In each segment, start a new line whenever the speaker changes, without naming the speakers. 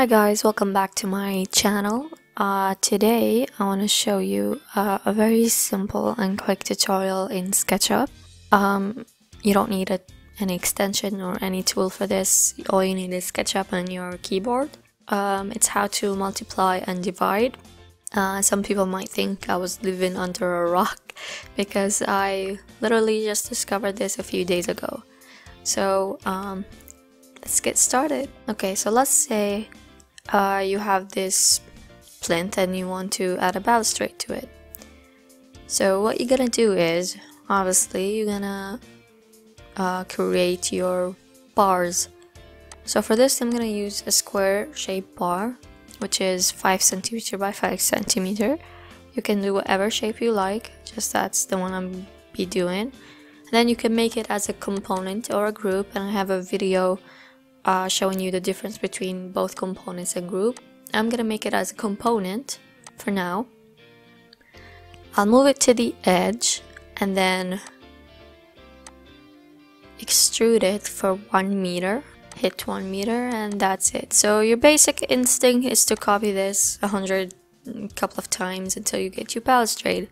Hi guys, welcome back to my channel. Uh, today I want to show you uh, a very simple and quick tutorial in SketchUp. Um, you don't need a, any extension or any tool for this, all you need is SketchUp and your keyboard. Um, it's how to multiply and divide. Uh, some people might think I was living under a rock because I literally just discovered this a few days ago. So um, let's get started. Okay, so let's say uh, you have this plinth and you want to add a balustrade to it. So what you're gonna do is, obviously, you're gonna uh, create your bars. So for this, I'm gonna use a square shaped bar, which is 5 centimeter by 5 centimeter. You can do whatever shape you like, just that's the one I'm be doing. And then you can make it as a component or a group, and I have a video uh, showing you the difference between both components and group. I'm gonna make it as a component for now. I'll move it to the edge and then extrude it for one meter hit one meter and that's it so your basic instinct is to copy this a hundred couple of times until you get your balustrade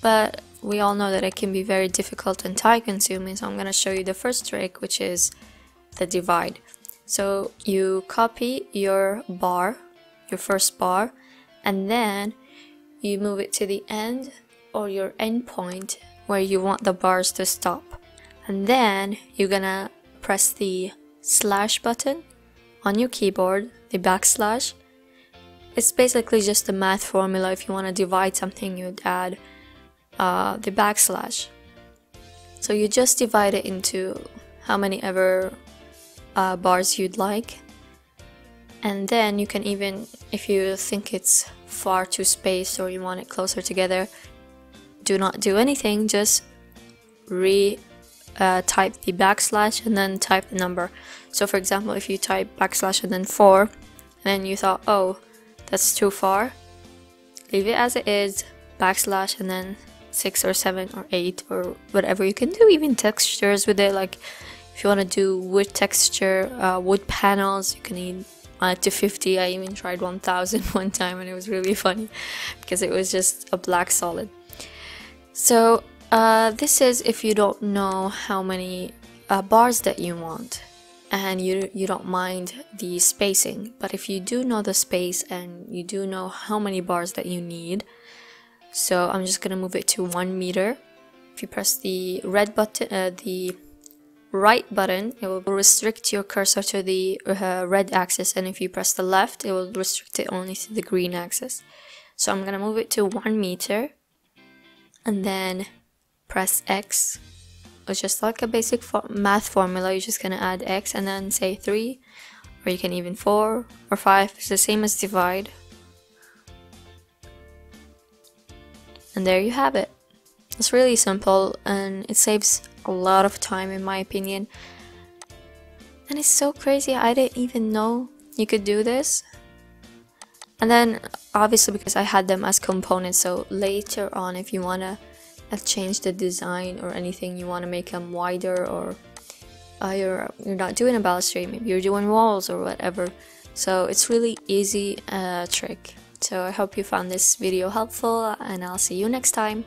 but we all know that it can be very difficult and time consuming so I'm gonna show you the first trick which is the divide. So you copy your bar your first bar and then you move it to the end or your end point where you want the bars to stop. And then you're gonna press the slash button on your keyboard the backslash. It's basically just a math formula if you want to divide something you'd add uh, the backslash. So you just divide it into how many ever uh, bars you'd like. And then you can even if you think it's far too spaced or you want it closer together do not do anything. Just re uh, type the backslash and then type the number. So for example if you type backslash and then 4 and then you thought oh that's too far. Leave it as it is backslash and then 6 or 7 or 8 or whatever. You can do even textures with it like if you want to do wood texture uh, wood panels you can even uh, to 50 I even tried 1000 one time and it was really funny because it was just a black solid. So uh, this is if you don't know how many uh, bars that you want and you, you don't mind the spacing but if you do know the space and you do know how many bars that you need so I'm just gonna move it to one meter. If you press the red button uh, the right button, it will restrict your cursor to the uh, red axis and if you press the left, it will restrict it only to the green axis. So I'm gonna move it to 1 meter and then press X. It's just like a basic for math formula, you're just gonna add X and then say 3 or you can even 4 or 5, it's the same as divide. And there you have it. It's really simple and it saves a lot of time in my opinion. And it's so crazy, I didn't even know you could do this. And then obviously because I had them as components, so later on if you wanna uh, change the design or anything, you wanna make them wider or uh, you're, you're not doing a balustrade, maybe you're doing walls or whatever. So it's really easy uh, trick. So I hope you found this video helpful and I'll see you next time.